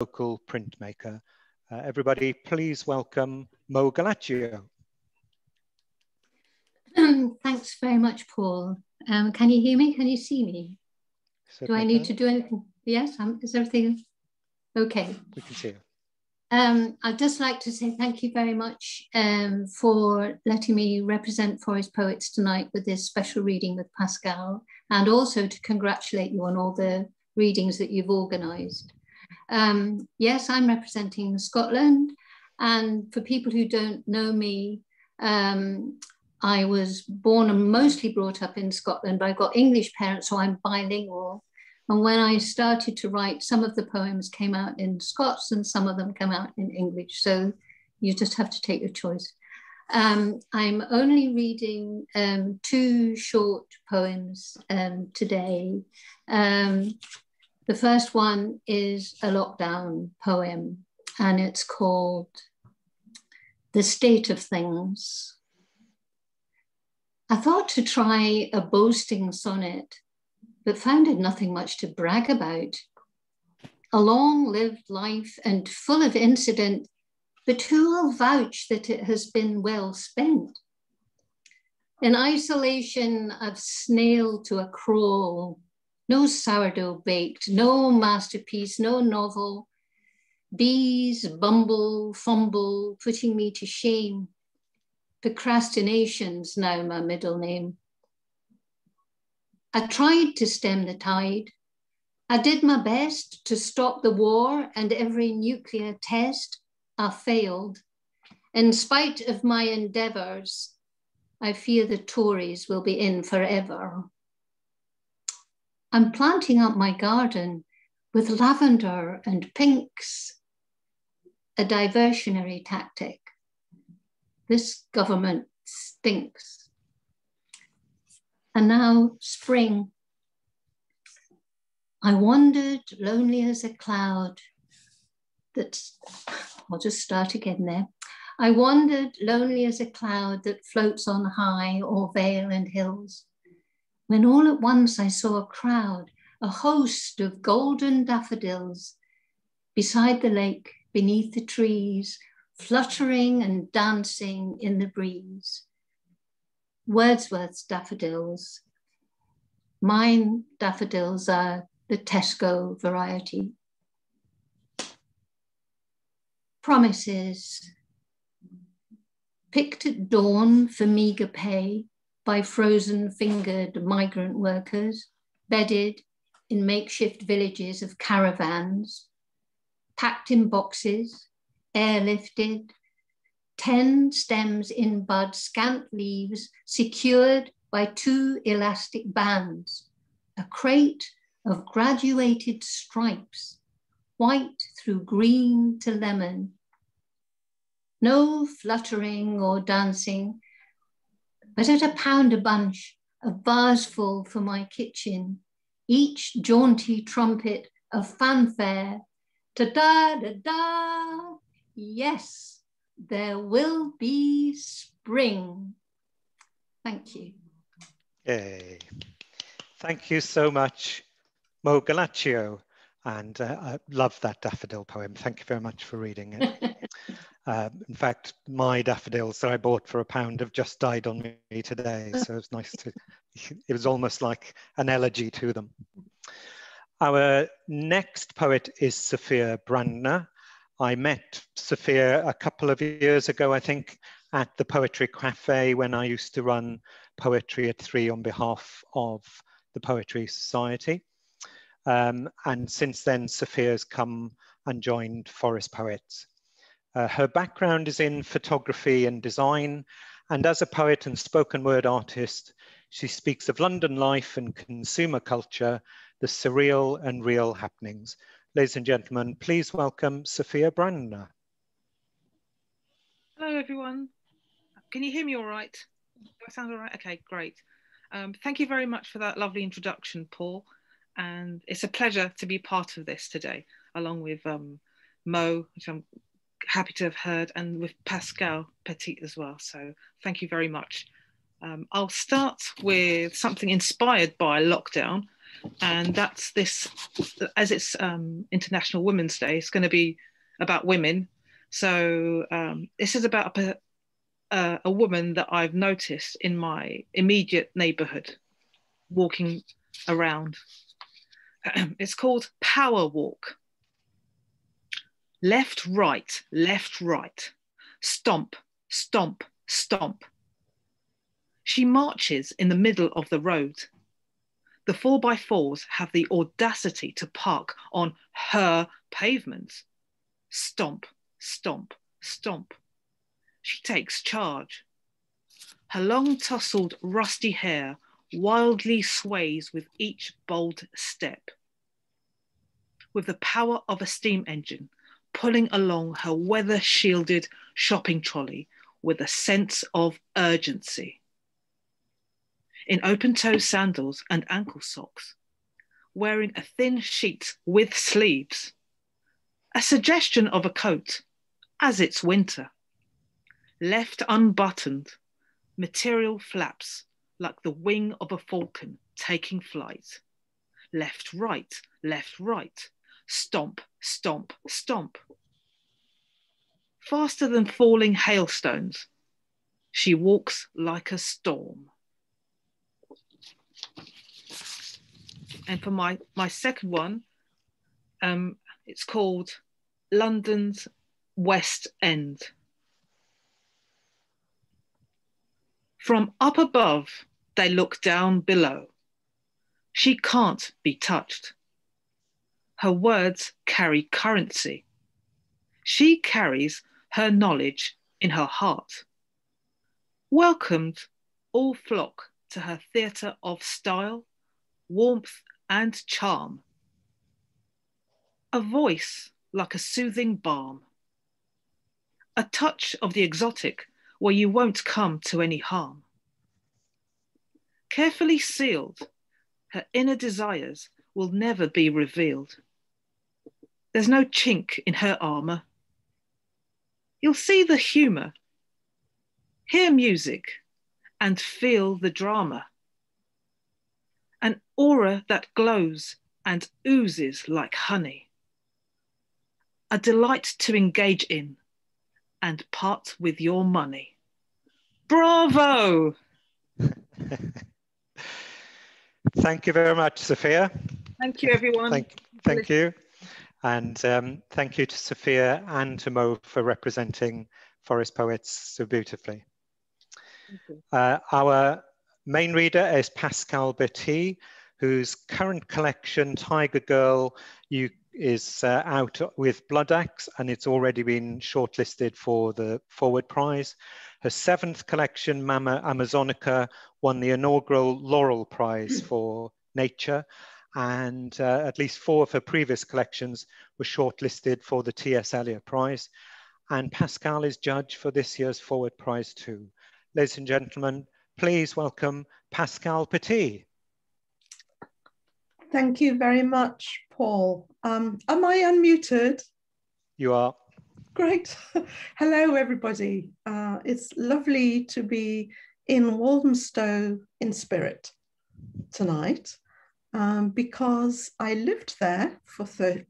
local printmaker. Uh, everybody, please welcome Mo Gallaccio. Um, thanks very much, Paul. Um, can you hear me? Can you see me? Do I need to do anything? Yes, um, is everything okay? We can see you. Um, I'd just like to say thank you very much um, for letting me represent Forest Poets tonight with this special reading with Pascale, and also to congratulate you on all the readings that you've organised. Um, yes, I'm representing Scotland, and for people who don't know me, um, I was born and mostly brought up in Scotland, but I've got English parents, so I'm bilingual. And when I started to write, some of the poems came out in Scots and some of them come out in English. So you just have to take your choice. Um, I'm only reading um, two short poems um, today. The first one is a lockdown poem, and it's called The State of Things. I thought to try a boasting sonnet but found it nothing much to brag about. A long lived life and full of incident, but who will vouch that it has been well spent? In isolation, I've snailed to a crawl, no sourdough baked, no masterpiece, no novel. Bees bumble, fumble, putting me to shame. Procrastination's now my middle name. I tried to stem the tide. I did my best to stop the war and every nuclear test. I failed. In spite of my endeavors, I fear the Tories will be in forever. I'm planting up my garden with lavender and pinks, a diversionary tactic. This government stinks. And now spring. I wandered lonely as a cloud. That's, I'll just start again there. I wandered lonely as a cloud that floats on high o'er vale and hills. When all at once I saw a crowd, a host of golden daffodils beside the lake, beneath the trees, fluttering and dancing in the breeze. Wordsworth's daffodils. Mine daffodils are the Tesco variety. Promises. Picked at dawn for meager pay by frozen fingered migrant workers, bedded in makeshift villages of caravans, packed in boxes, airlifted, 10 stems in bud, scant leaves, secured by two elastic bands, a crate of graduated stripes, white through green to lemon. No fluttering or dancing, but at a pound a bunch, a vaseful for my kitchen, each jaunty trumpet of fanfare, ta-da-da-da, yes, there will be spring. Thank you. Yay. Thank you so much, Mo Gallaccio. And uh, I love that daffodil poem. Thank you very much for reading it. uh, in fact, my daffodils that I bought for a pound have just died on me today. So it's nice to, it was almost like an elegy to them. Our next poet is Sophia Brandner. I met Sophia a couple of years ago, I think, at the Poetry Cafe when I used to run poetry at three on behalf of the Poetry Society. Um, and since then, Sophia's come and joined Forest Poets. Uh, her background is in photography and design, and as a poet and spoken word artist, she speaks of London life and consumer culture, the surreal and real happenings, Ladies and gentlemen, please welcome Sophia Brandner. Hello, everyone. Can you hear me all right? Do I sound all right? Okay, great. Um, thank you very much for that lovely introduction, Paul. And it's a pleasure to be part of this today, along with um, Mo, which I'm happy to have heard, and with Pascale Petit as well. So thank you very much. Um, I'll start with something inspired by lockdown and that's this, as it's um, International Women's Day, it's going to be about women. So um, this is about a, a, a woman that I've noticed in my immediate neighborhood walking around. it's called Power Walk. Left, right, left, right. Stomp, stomp, stomp. She marches in the middle of the road. The 4x4s have the audacity to park on her pavement. Stomp, stomp, stomp. She takes charge. Her long tousled rusty hair wildly sways with each bold step. With the power of a steam engine pulling along her weather shielded shopping trolley with a sense of urgency in open toe sandals and ankle socks, wearing a thin sheet with sleeves, a suggestion of a coat, as it's winter. Left unbuttoned, material flaps like the wing of a falcon taking flight. Left, right, left, right, stomp, stomp, stomp. Faster than falling hailstones, she walks like a storm. And for my, my second one, um, it's called London's West End. From up above, they look down below. She can't be touched. Her words carry currency. She carries her knowledge in her heart. Welcomed, all flock to her theatre of style, warmth, and charm. A voice like a soothing balm. A touch of the exotic where you won't come to any harm. Carefully sealed, her inner desires will never be revealed. There's no chink in her armour. You'll see the humour, hear music, and feel the drama an aura that glows and oozes like honey. A delight to engage in and part with your money. Bravo! thank you very much, Sophia. Thank you, everyone. Thank, thank you. And um, thank you to Sophia and to Mo for representing Forest Poets so beautifully. Uh, our Main reader is Pascale Petit, whose current collection, Tiger Girl, you, is uh, out with Bloodaxe and it's already been shortlisted for the Forward Prize. Her seventh collection, Mama Amazonica, won the inaugural Laurel Prize for Nature and uh, at least four of her previous collections were shortlisted for the T.S. Eliot Prize. And Pascale is judge for this year's Forward Prize too. Ladies and gentlemen, please welcome Pascale Petit. Thank you very much, Paul. Um, am I unmuted? You are. Great. Hello, everybody. Uh, it's lovely to be in Walthamstow in spirit tonight um, because I lived there for 30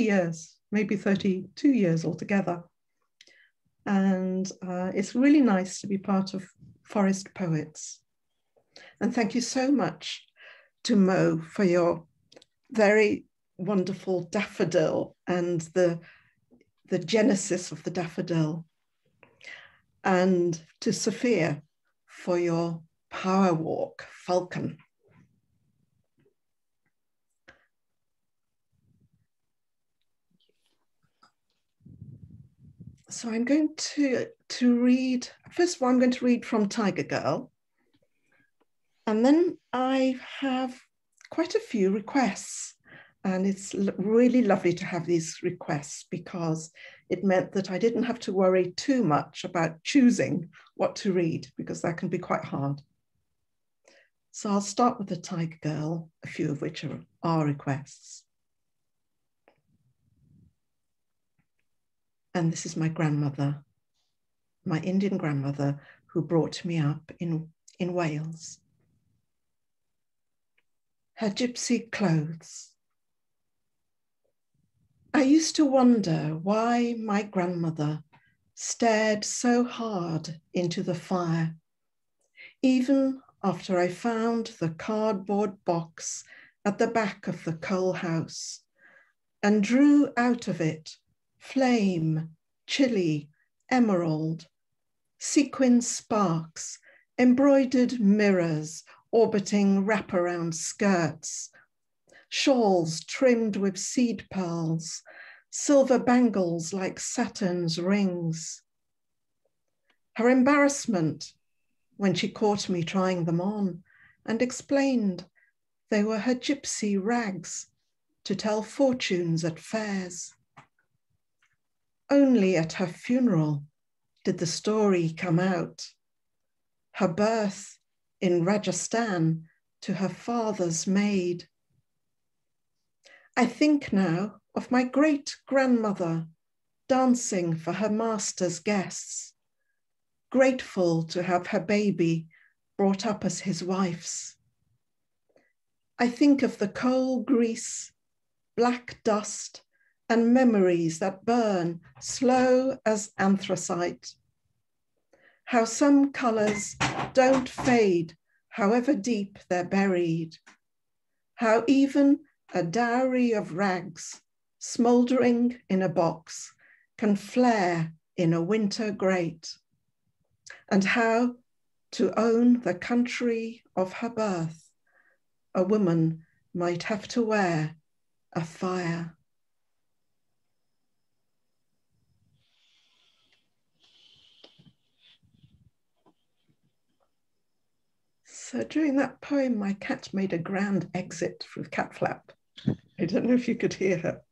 years, maybe 32 years altogether. And uh, it's really nice to be part of Forest Poets. And thank you so much to Mo for your very wonderful daffodil and the, the genesis of the daffodil. And to Sophia for your power walk, Falcon. So I'm going to, to read, first of all, I'm going to read from Tiger Girl. And then I have quite a few requests. And it's really lovely to have these requests because it meant that I didn't have to worry too much about choosing what to read because that can be quite hard. So I'll start with the Tiger Girl, a few of which are, are requests. And this is my grandmother, my Indian grandmother, who brought me up in, in Wales. her gypsy clothes. I used to wonder why my grandmother stared so hard into the fire, even after I found the cardboard box at the back of the coal house and drew out of it flame, chili, emerald, sequin sparks, embroidered mirrors orbiting wraparound skirts, shawls trimmed with seed pearls, silver bangles like Saturn's rings. Her embarrassment when she caught me trying them on and explained they were her gypsy rags to tell fortunes at fairs. Only at her funeral did the story come out. Her birth in Rajasthan to her father's maid. I think now of my great grandmother dancing for her master's guests, grateful to have her baby brought up as his wife's. I think of the coal grease, black dust, and memories that burn slow as anthracite. How some colors don't fade, however deep they're buried. How even a dowry of rags smouldering in a box can flare in a winter grate, and how to own the country of her birth, a woman might have to wear a fire. So during that poem, my cat made a grand exit through the cat flap. I don't know if you could hear her.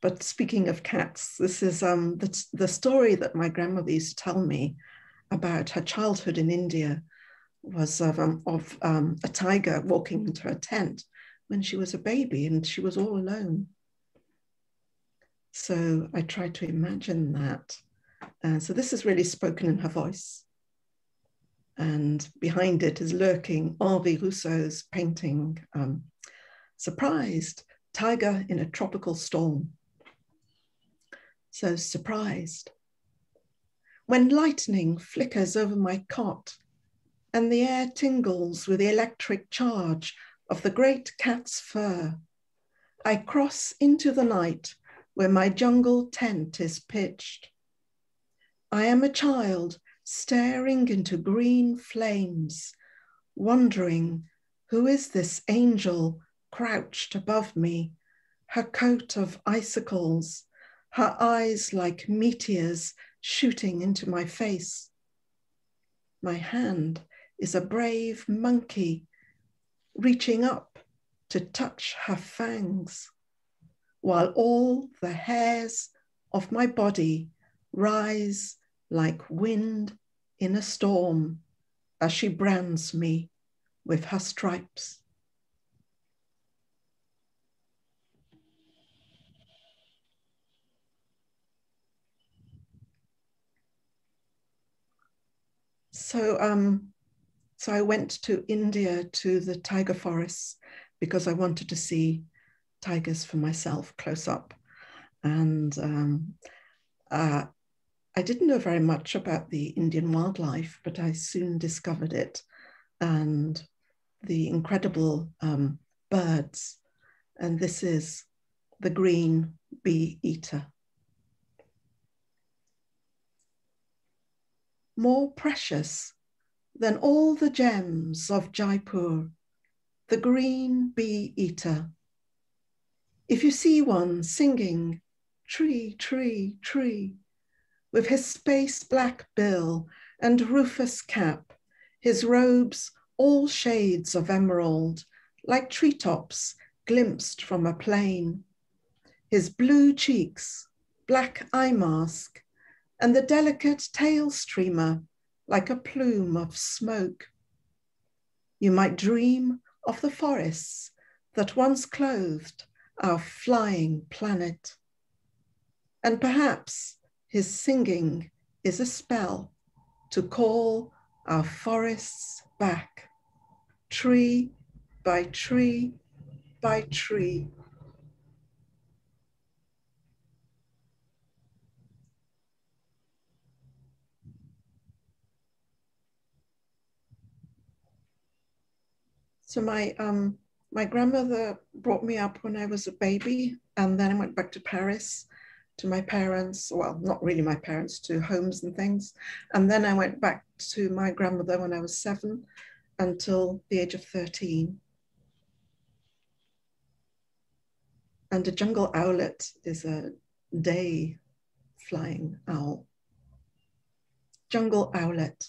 But speaking of cats, this is um, the, the story that my grandmother used to tell me about her childhood in India was of, um, of um, a tiger walking into her tent when she was a baby and she was all alone. So I tried to imagine that. Uh, so this is really spoken in her voice. And behind it is lurking Henri Rousseau's painting, um, Surprised, Tiger in a Tropical Storm so surprised. When lightning flickers over my cot and the air tingles with the electric charge of the great cat's fur, I cross into the night where my jungle tent is pitched. I am a child staring into green flames, wondering who is this angel crouched above me, her coat of icicles her eyes like meteors shooting into my face. My hand is a brave monkey reaching up to touch her fangs, while all the hairs of my body rise like wind in a storm as she brands me with her stripes. So, um, so I went to India to the tiger forests because I wanted to see tigers for myself close up. And um, uh, I didn't know very much about the Indian wildlife, but I soon discovered it and the incredible um, birds. And this is the green bee eater. more precious than all the gems of Jaipur, the green bee eater. If you see one singing, tree, tree, tree, with his space black bill and rufous cap, his robes all shades of emerald, like treetops glimpsed from a plain, his blue cheeks, black eye mask, and the delicate tail streamer like a plume of smoke. You might dream of the forests that once clothed our flying planet. And perhaps his singing is a spell to call our forests back, tree by tree by tree. So my um, my grandmother brought me up when I was a baby, and then I went back to Paris to my parents. Well, not really my parents, to homes and things. And then I went back to my grandmother when I was seven until the age of 13. And a jungle owlet is a day flying owl. Jungle owlet.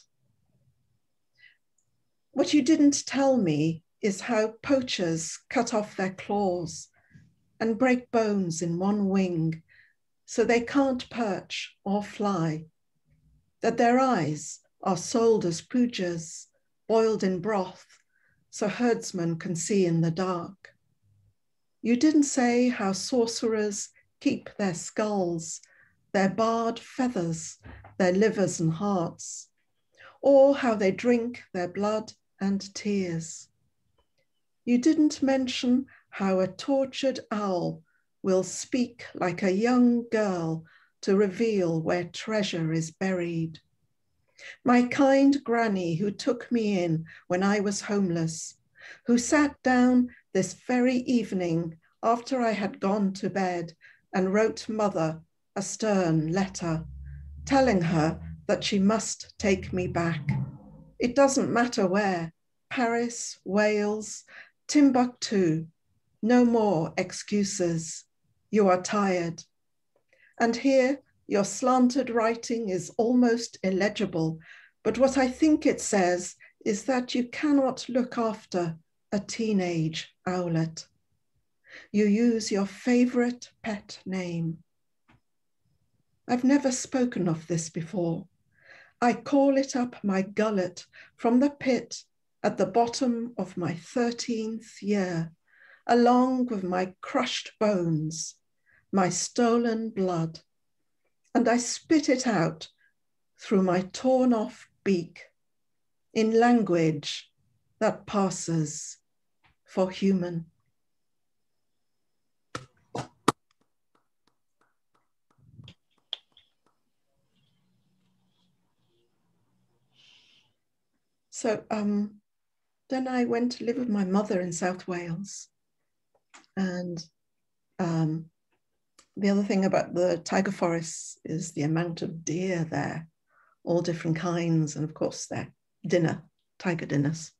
What you didn't tell me is how poachers cut off their claws and break bones in one wing so they can't perch or fly, that their eyes are sold as pujas, boiled in broth, so herdsmen can see in the dark. You didn't say how sorcerers keep their skulls, their barred feathers, their livers and hearts, or how they drink their blood and tears. You didn't mention how a tortured owl will speak like a young girl to reveal where treasure is buried. My kind granny who took me in when I was homeless, who sat down this very evening after I had gone to bed and wrote mother a stern letter telling her that she must take me back. It doesn't matter where, Paris, Wales, Timbuktu, no more excuses. You are tired. And here, your slanted writing is almost illegible, but what I think it says is that you cannot look after a teenage owlet. You use your favorite pet name. I've never spoken of this before. I call it up my gullet from the pit at the bottom of my 13th year, along with my crushed bones, my stolen blood, and I spit it out through my torn off beak in language that passes for human. So um, then I went to live with my mother in South Wales. And um, the other thing about the tiger forests is the amount of deer there, all different kinds, and of course their dinner, tiger dinners.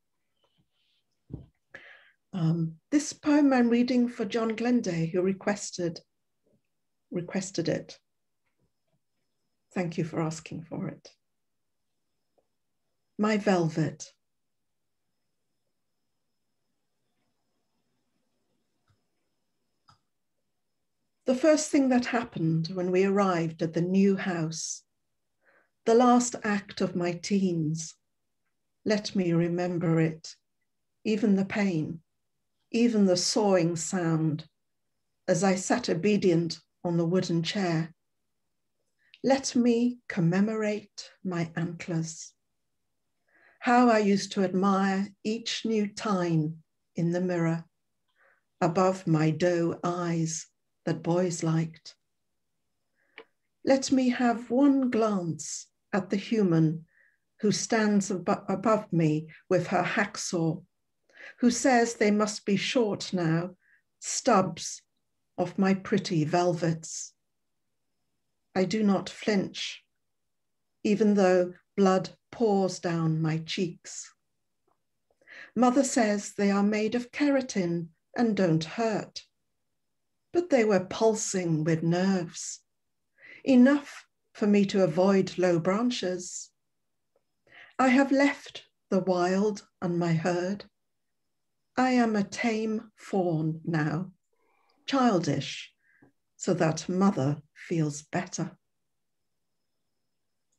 Um, this poem I'm reading for John Glenday, who requested requested it. Thank you for asking for it. My velvet. The first thing that happened when we arrived at the new house, the last act of my teens, let me remember it, even the pain, even the sawing sound, as I sat obedient on the wooden chair. Let me commemorate my antlers. How I used to admire each new tine in the mirror above my doe eyes that boys liked. Let me have one glance at the human who stands ab above me with her hacksaw, who says they must be short now, stubs of my pretty velvets. I do not flinch, even though blood pours down my cheeks. Mother says they are made of keratin and don't hurt but they were pulsing with nerves, enough for me to avoid low branches. I have left the wild and my herd. I am a tame fawn now, childish, so that mother feels better.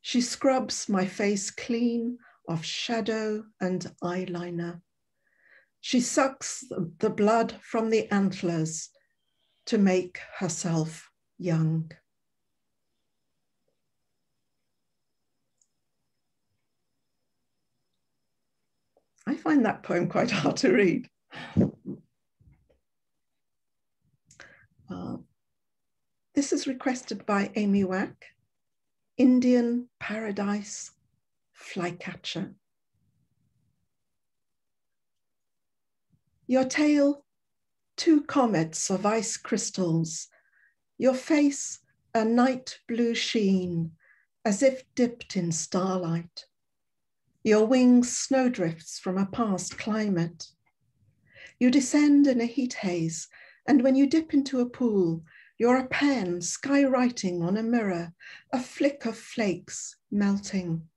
She scrubs my face clean of shadow and eyeliner. She sucks the blood from the antlers to make herself young. I find that poem quite hard to read. Uh, this is requested by Amy Wack, Indian Paradise Flycatcher. Your tail, two comets of ice crystals, your face, a night blue sheen, as if dipped in starlight. Your wings, snowdrifts from a past climate. You descend in a heat haze, and when you dip into a pool, you're a pen skywriting on a mirror, a flick of flakes melting.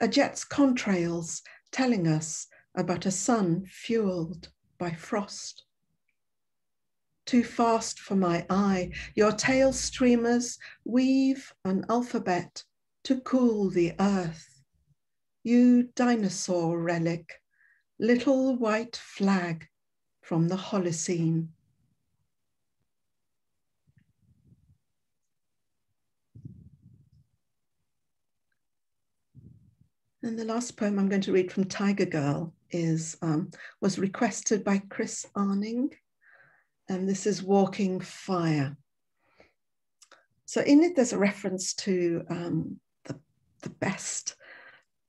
A jet's contrails telling us about a sun fueled by frost. Too fast for my eye, your tail streamers weave an alphabet to cool the earth. You dinosaur relic, little white flag from the Holocene. And the last poem I'm going to read from Tiger Girl is um, was requested by Chris Arning, and this is Walking Fire. So in it, there's a reference to um, the, the best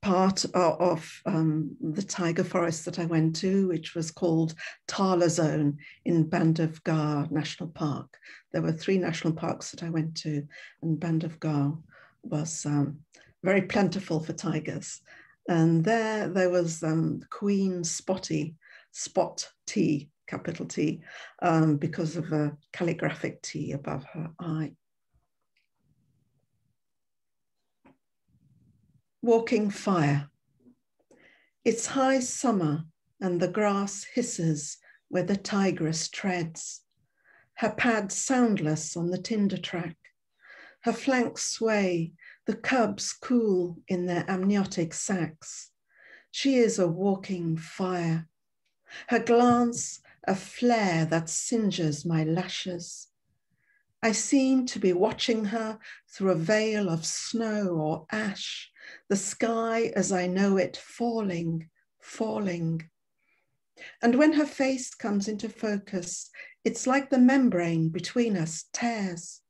part of, of um, the tiger forest that I went to, which was called Tala Zone in Bandhavgarh National Park. There were three national parks that I went to, and Bandhavgarh was um, very plentiful for tigers. And there, there was um, Queen Spotty, Spot T, capital T, um, because of a calligraphic T above her eye. Walking fire. It's high summer and the grass hisses where the tigress treads. Her pads soundless on the tinder track. Her flanks sway the cubs cool in their amniotic sacs. She is a walking fire. Her glance, a flare that singes my lashes. I seem to be watching her through a veil of snow or ash, the sky as I know it falling, falling. And when her face comes into focus, it's like the membrane between us tears.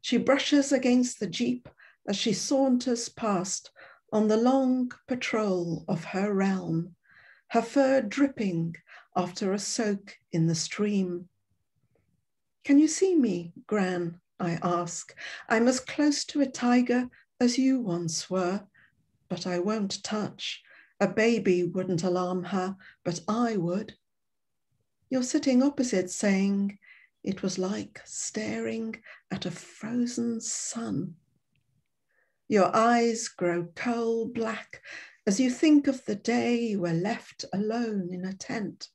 She brushes against the jeep as she saunters past on the long patrol of her realm, her fur dripping after a soak in the stream. Can you see me, Gran? I ask. I'm as close to a tiger as you once were, but I won't touch. A baby wouldn't alarm her, but I would. You're sitting opposite saying, it was like staring at a frozen sun. Your eyes grow coal black as you think of the day you were left alone in a tent.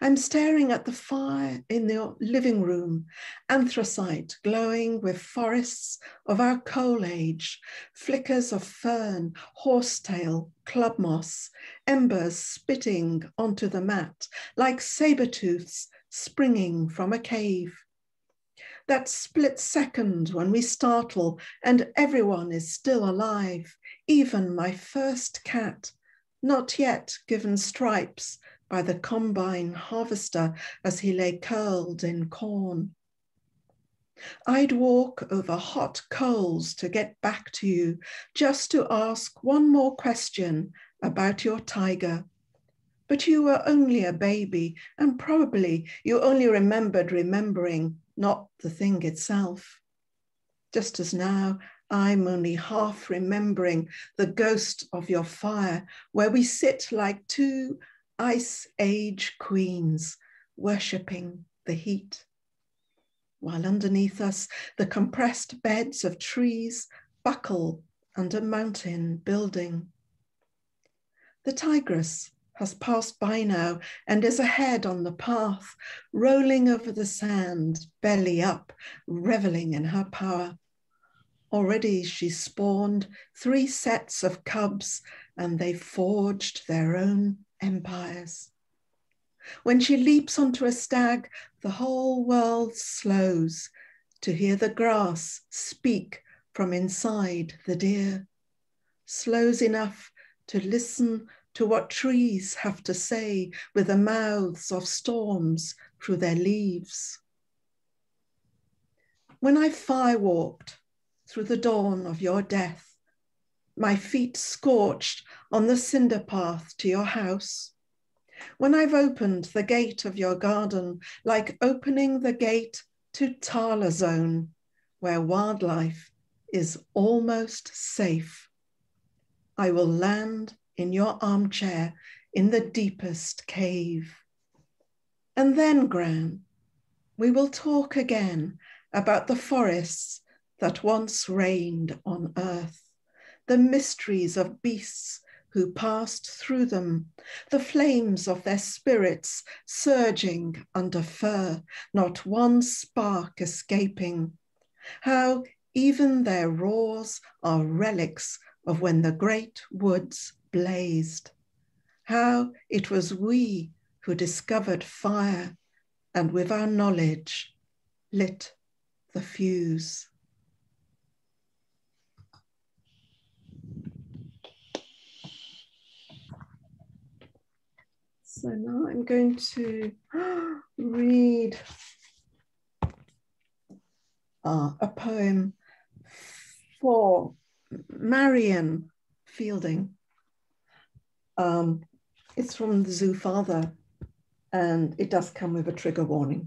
I'm staring at the fire in the living room, anthracite glowing with forests of our coal age, flickers of fern, horsetail, club moss, embers spitting onto the mat like saber tooths springing from a cave. That split second when we startle and everyone is still alive, even my first cat, not yet given stripes by the combine harvester as he lay curled in corn. I'd walk over hot coals to get back to you, just to ask one more question about your tiger. But you were only a baby, and probably you only remembered remembering not the thing itself. Just as now I'm only half remembering the ghost of your fire, where we sit like two ice age queens worshipping the heat. While underneath us, the compressed beds of trees buckle under mountain building. The tigress has passed by now and is ahead on the path, rolling over the sand, belly up, reveling in her power. Already she spawned three sets of cubs and they forged their own empires. When she leaps onto a stag, the whole world slows to hear the grass speak from inside the deer. Slows enough to listen to what trees have to say with the mouths of storms through their leaves. When I fire walked through the dawn of your death, my feet scorched on the cinder path to your house, when I've opened the gate of your garden, like opening the gate to Tala Zone, where wildlife is almost safe, I will land in your armchair in the deepest cave. And then, Gran, we will talk again about the forests that once reigned on earth, the mysteries of beasts who passed through them, the flames of their spirits surging under fur, not one spark escaping, how even their roars are relics of when the great woods blazed, how it was we who discovered fire and with our knowledge lit the fuse. So now I'm going to read uh, a poem for Marion Fielding. Um, it's from the Zoo Father, and it does come with a trigger warning.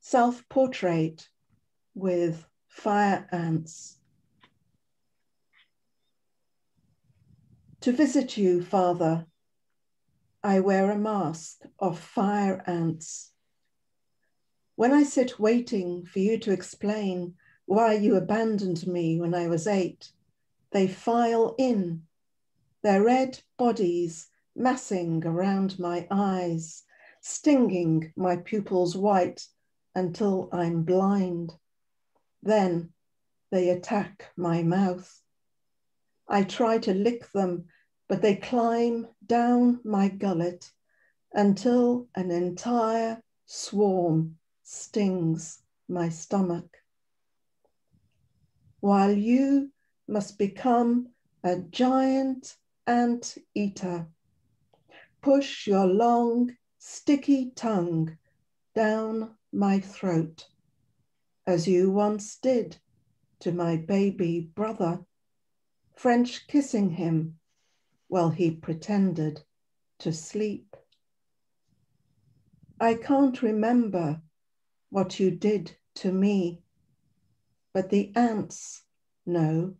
Self portrait with fire ants. To visit you, Father, I wear a mask of fire ants when I sit waiting for you to explain why you abandoned me when I was eight, they file in, their red bodies massing around my eyes, stinging my pupils white until I'm blind. Then they attack my mouth. I try to lick them, but they climb down my gullet until an entire swarm stings my stomach. While you must become a giant ant eater, push your long, sticky tongue down my throat, as you once did to my baby brother, French kissing him while he pretended to sleep. I can't remember what you did to me, but the ants know.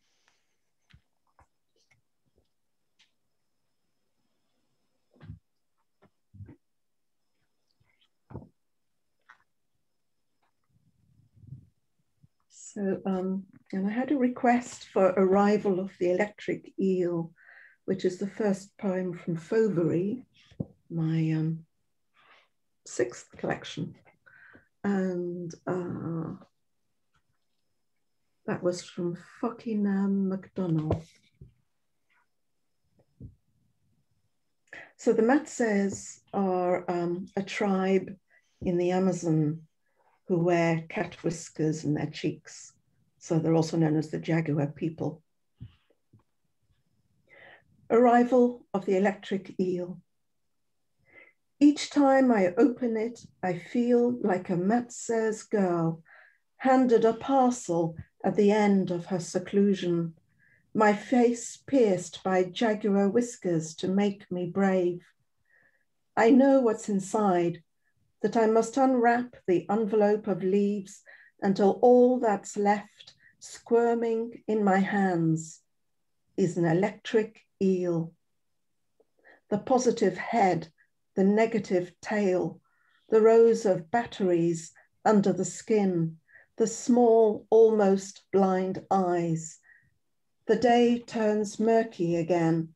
So, um, and I had a request for Arrival of the Electric Eel, which is the first poem from Fauverie, my um, sixth collection and uh, that was from Fokkina McDonnell. So the Matses are um, a tribe in the Amazon who wear cat whiskers in their cheeks. So they're also known as the Jaguar people. Arrival of the electric eel. Each time I open it, I feel like a Matses girl handed a parcel at the end of her seclusion, my face pierced by jaguar whiskers to make me brave. I know what's inside, that I must unwrap the envelope of leaves until all that's left squirming in my hands is an electric eel. The positive head the negative tail, the rows of batteries under the skin, the small, almost blind eyes. The day turns murky again.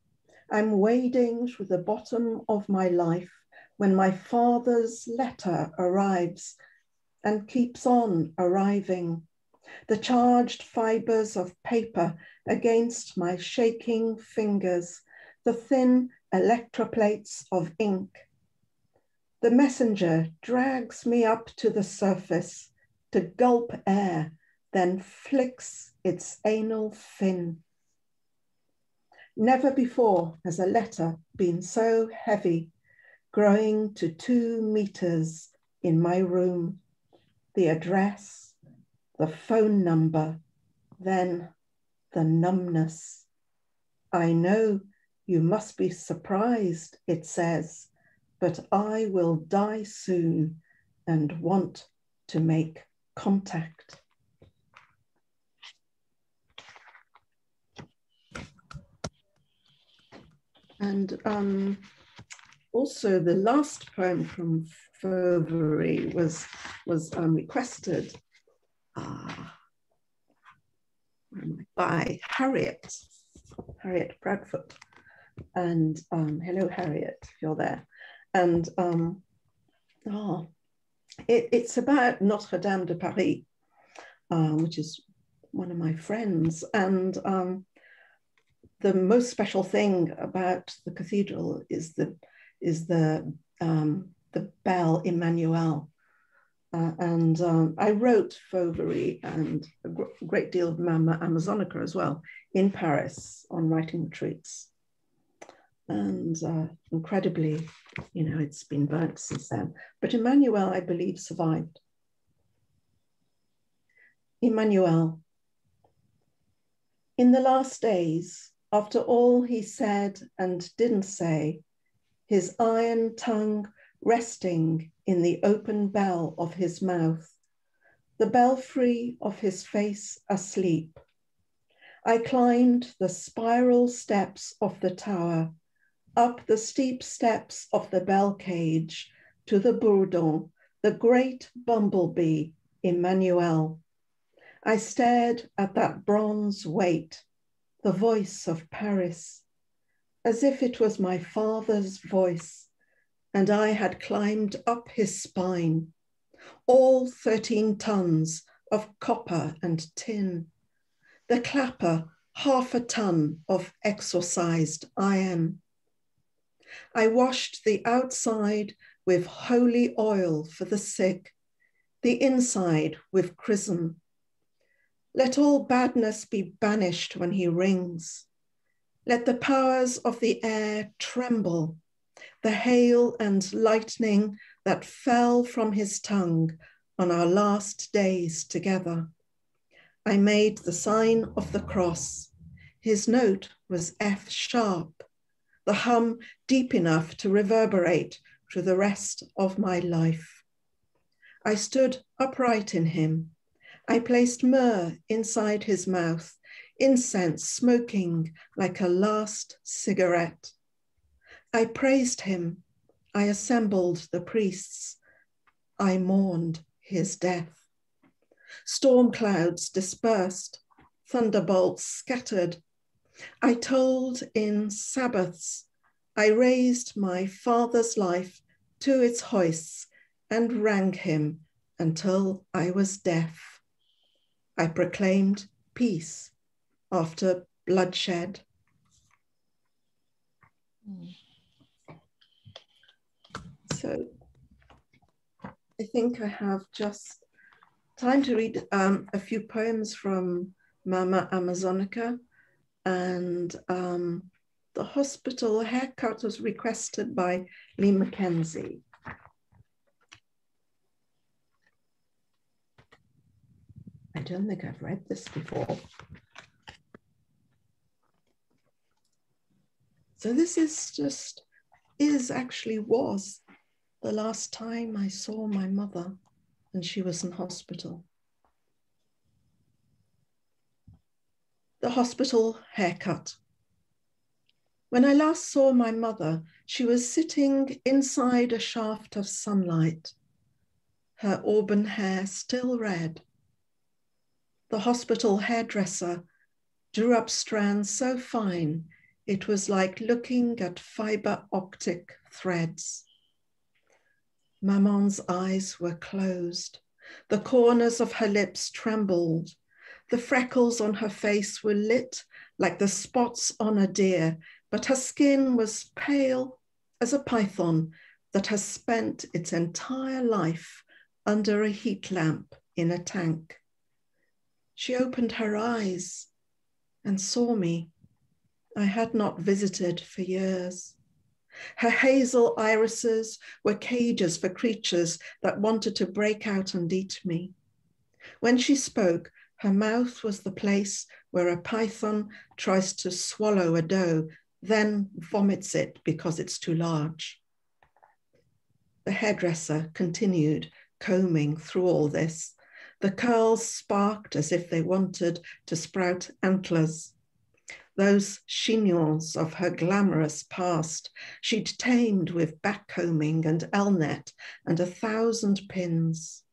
I'm wading through the bottom of my life when my father's letter arrives and keeps on arriving. The charged fibers of paper against my shaking fingers, the thin electroplates of ink the messenger drags me up to the surface to gulp air, then flicks its anal fin. Never before has a letter been so heavy, growing to two meters in my room. The address, the phone number, then the numbness. I know you must be surprised, it says, but I will die soon and want to make contact. And um, also the last poem from Fauverie was, was um, requested uh, by Harriet, Harriet Bradford. And um, hello, Harriet, if you're there. And um, oh, it, it's about Notre Dame de Paris, uh, which is one of my friends. And um, the most special thing about the cathedral is the is the um, the bell Emmanuel. Uh, and um, I wrote Fauverie and a gr great deal of Mama Amazonica as well in Paris on writing retreats. And uh, incredibly, you know, it's been burnt since then. But Emmanuel, I believe, survived. Emmanuel, in the last days, after all he said and didn't say, his iron tongue resting in the open bell of his mouth, the belfry of his face asleep. I climbed the spiral steps of the tower, up the steep steps of the bell cage to the bourdon, the great bumblebee, Emmanuel. I stared at that bronze weight, the voice of Paris, as if it was my father's voice, and I had climbed up his spine, all 13 tons of copper and tin, the clapper half a ton of exorcised iron. I washed the outside with holy oil for the sick, the inside with chrism. Let all badness be banished when he rings. Let the powers of the air tremble, the hail and lightning that fell from his tongue on our last days together. I made the sign of the cross. His note was F sharp, the hum deep enough to reverberate through the rest of my life. I stood upright in him. I placed myrrh inside his mouth incense smoking like a last cigarette. I praised him. I assembled the priests. I mourned his death. Storm clouds dispersed, thunderbolts scattered. I tolled in Sabbaths, I raised my father's life to its hoists and rang him until I was deaf. I proclaimed peace after bloodshed. Mm. So I think I have just time to read um, a few poems from Mama Amazonica and um, the hospital haircut was requested by Lee Mackenzie. I don't think I've read this before. So this is just, is actually was the last time I saw my mother and she was in hospital. The hospital haircut. When I last saw my mother, she was sitting inside a shaft of sunlight, her auburn hair still red. The hospital hairdresser drew up strands so fine it was like looking at fiber optic threads. Maman's eyes were closed. The corners of her lips trembled. The freckles on her face were lit like the spots on a deer, but her skin was pale as a python that has spent its entire life under a heat lamp in a tank. She opened her eyes and saw me I had not visited for years. Her hazel irises were cages for creatures that wanted to break out and eat me. When she spoke, her mouth was the place where a python tries to swallow a doe, then vomits it because it's too large. The hairdresser continued combing through all this. The curls sparked as if they wanted to sprout antlers. Those chignons of her glamorous past she'd tamed with backcombing and Elnett and a thousand pins.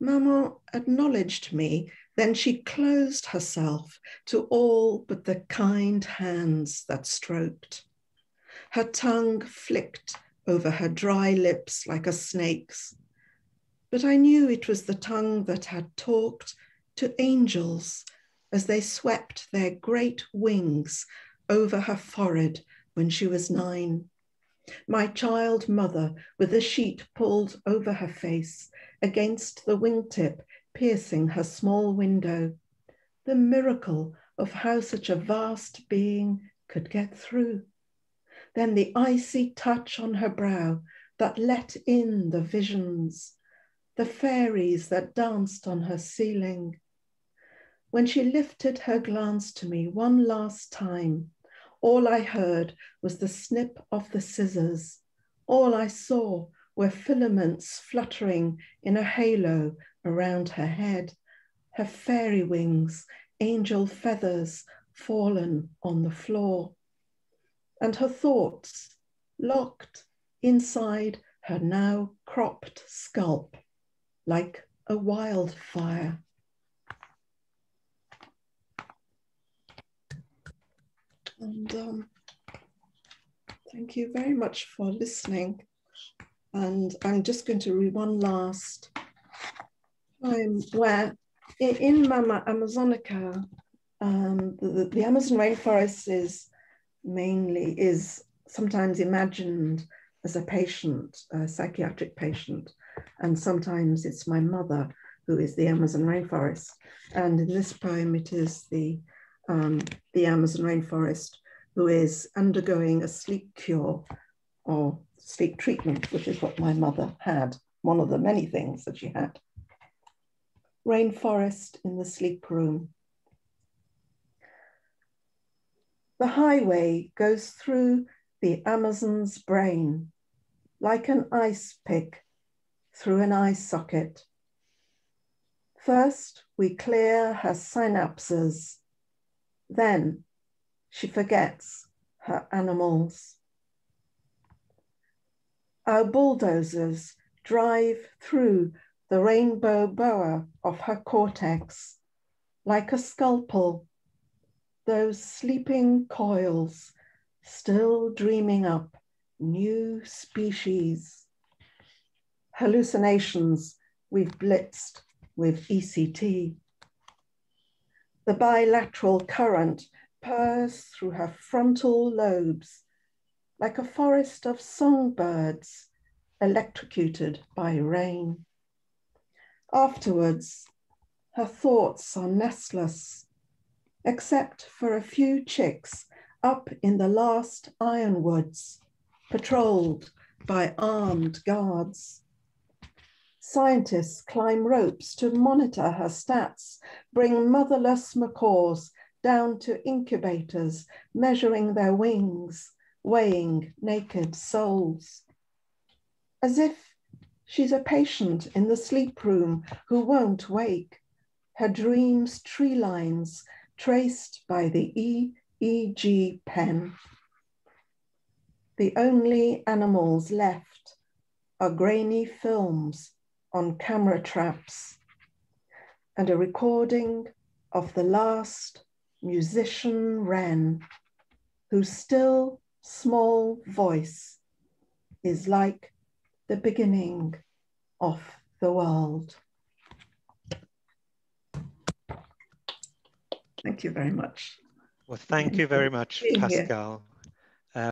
Maman acknowledged me, then she closed herself to all but the kind hands that stroked. Her tongue flicked over her dry lips like a snake's. But I knew it was the tongue that had talked to angels as they swept their great wings over her forehead when she was nine. My child mother, with a sheet pulled over her face, against the wingtip piercing her small window. The miracle of how such a vast being could get through. Then the icy touch on her brow that let in the visions, the fairies that danced on her ceiling. When she lifted her glance to me one last time, all I heard was the snip of the scissors. All I saw were filaments fluttering in a halo around her head, her fairy wings, angel feathers fallen on the floor and her thoughts locked inside her now cropped scalp like a wildfire. And um, thank you very much for listening. And I'm just going to read one last time where in Mama Amazonica, um, the, the Amazon rainforest is mainly is sometimes imagined as a patient, a psychiatric patient, and sometimes it's my mother who is the Amazon rainforest. And in this poem, it is the um, the Amazon rainforest who is undergoing a sleep cure or sleep treatment, which is what my mother had, one of the many things that she had. Rainforest in the sleep room. The highway goes through the Amazon's brain like an ice pick through an eye socket. First, we clear her synapses. Then she forgets her animals. Our bulldozers drive through the rainbow boa of her cortex like a scalpel those sleeping coils still dreaming up new species. Hallucinations we've blitzed with ECT. The bilateral current purrs through her frontal lobes like a forest of songbirds electrocuted by rain. Afterwards, her thoughts are nestless except for a few chicks up in the last ironwoods, patrolled by armed guards. Scientists climb ropes to monitor her stats, bring motherless macaws down to incubators, measuring their wings, weighing naked souls. As if she's a patient in the sleep room who won't wake, her dreams tree lines traced by the EEG pen. The only animals left are grainy films on camera traps and a recording of the last musician wren whose still small voice is like the beginning of the world. Thank you very much. Well, thank you very much, Pascale.